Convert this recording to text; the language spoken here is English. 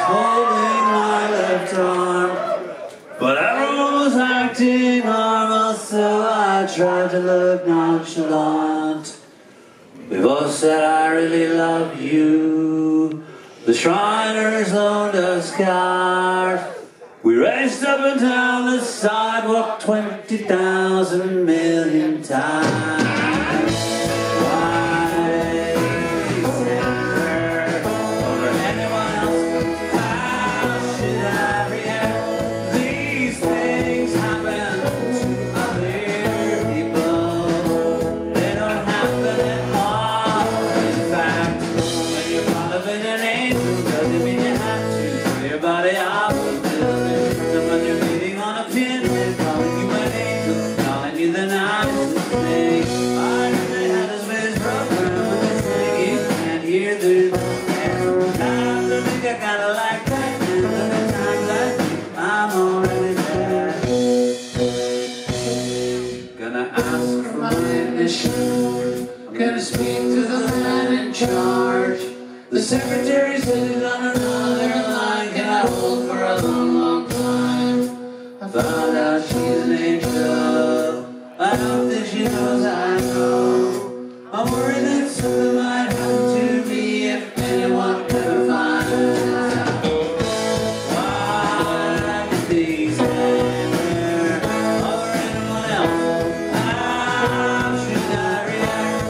holding my left arm. But everyone was acting normal, so I tried to look nonchalant. We both said I really love you. The Shriners loaned us cars. We raced up and down the sidewalk 20,000 million times. Throw your body off a building. Someone you're leaning on a pin, calling you an angel, calling you the nicest thing. I really had this ways program with this thing you can't hear the Sometimes I think I kinda like that, and other times I think I'm already. Gonna ask for my admission. Gonna speak to the man in charge. The secretary said he's on another found out she's an angel. I hope that she knows I know. I'm worried that something might happen to me if anyone ever finds out. Why these happen over anyone else? How should I react?